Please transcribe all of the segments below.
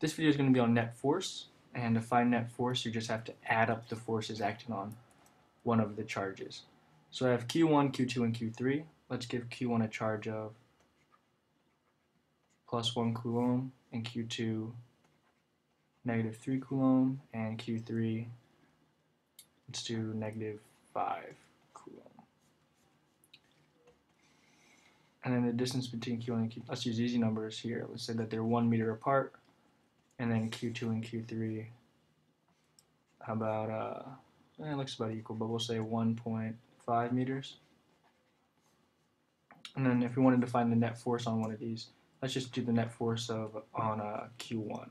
this video is going to be on net force, and to find net force, you just have to add up the forces acting on one of the charges. So I have Q1, Q2, and Q3. Let's give Q1 a charge of plus 1 coulomb, and Q2 negative 3 coulomb, and Q3 let's do negative 5 coulomb. And then the distance between Q1 and Q2, let's use easy numbers here. Let's say that they're 1 meter apart, and then Q2 and Q3, how about, uh, eh, it looks about equal, but we'll say 1.5 meters. And then if we wanted to find the net force on one of these, let's just do the net force of on uh, Q1.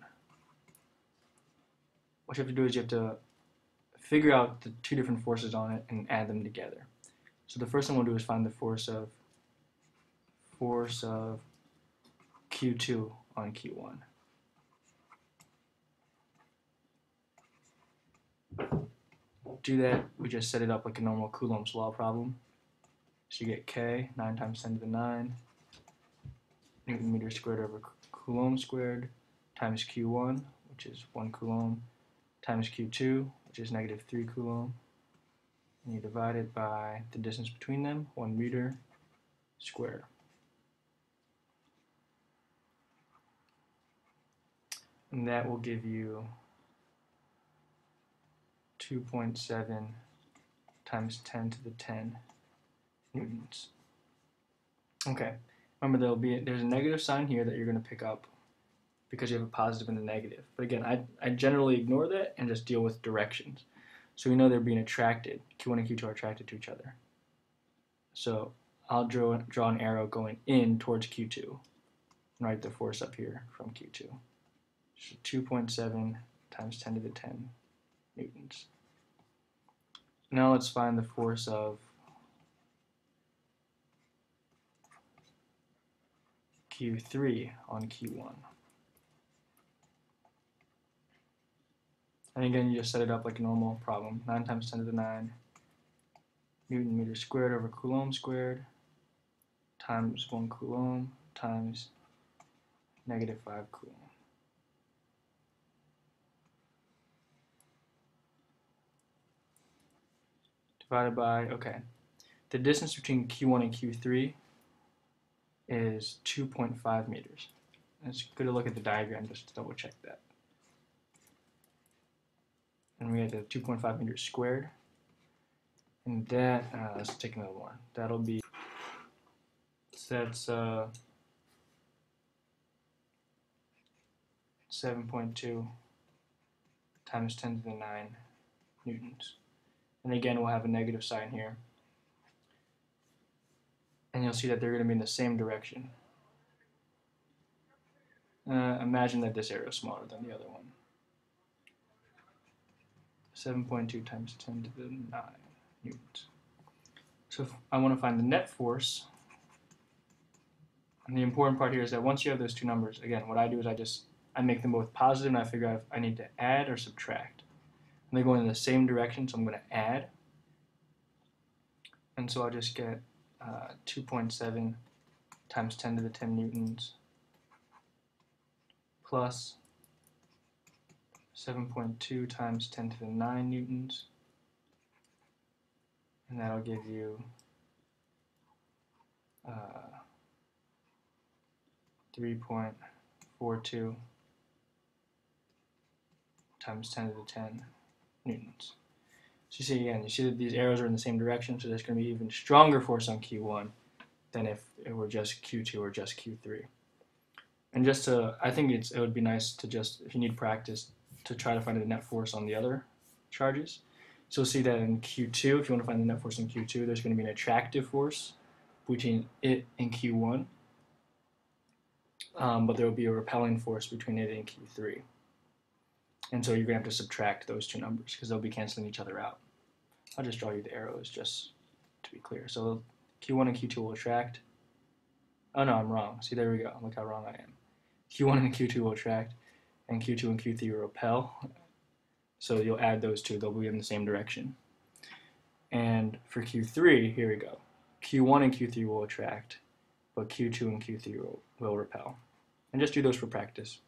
What you have to do is you have to figure out the two different forces on it and add them together. So the first thing we'll do is find the force of force of Q2 on Q1. Do that, we just set it up like a normal Coulomb's law problem. So you get K, 9 times 10 to the 9, Newton meter squared over Coulomb squared, times Q1, which is 1 Coulomb, times Q2, which is negative 3 Coulomb. And you divide it by the distance between them, 1 meter squared. And that will give you 2.7 times 10 to the 10 newtons. Okay, remember there'll be a, there's a negative sign here that you're going to pick up because you have a positive and a negative. But again, I, I generally ignore that and just deal with directions. So we know they're being attracted. Q1 and Q2 are attracted to each other. So I'll draw, draw an arrow going in towards Q2 and write the force up here from Q2. So 2.7 times 10 to the 10 newtons. Now let's find the force of Q3 on Q1. And again, you just set it up like a normal problem. 9 times 10 to the 9 Newton meter squared over Coulomb squared times 1 Coulomb times negative 5 Coulomb. Divided by, okay, the distance between Q1 and Q3 is 2.5 meters. It's good to look at the diagram just to double check that. And we have the 2.5 meters squared. And that, uh, let's take another one. That'll be, so that's uh, 7.2 times 10 to the 9 newtons. And again, we'll have a negative sign here and you'll see that they're going to be in the same direction. Uh, imagine that this arrow is smaller than the other one. 7.2 times 10 to the 9 newtons. So I want to find the net force, and the important part here is that once you have those two numbers, again, what I do is I just I make them both positive and I figure out if I need to add or subtract. They're going in the same direction, so I'm going to add. And so I'll just get uh, 2.7 times 10 to the 10 newtons plus 7.2 times 10 to the 9 newtons and that'll give you uh, 3.42 times 10 to the 10 newtons. So you see again, you see that these arrows are in the same direction, so there's going to be even stronger force on Q1 than if it were just Q2 or just Q3. And just to, I think it's it would be nice to just, if you need practice, to try to find the net force on the other charges. So you'll see that in Q2, if you want to find the net force in Q2, there's going to be an attractive force between it and Q1. Um, but there will be a repelling force between it and Q3. And so you're going to have to subtract those two numbers because they'll be canceling each other out. I'll just draw you the arrows just to be clear. So Q1 and Q2 will attract. Oh no, I'm wrong. See, there we go. Look how wrong I am. Q1 and Q2 will attract, and Q2 and Q3 will repel. So you'll add those two. They'll be in the same direction. And for Q3, here we go. Q1 and Q3 will attract, but Q2 and Q3 will, will repel. And just do those for practice.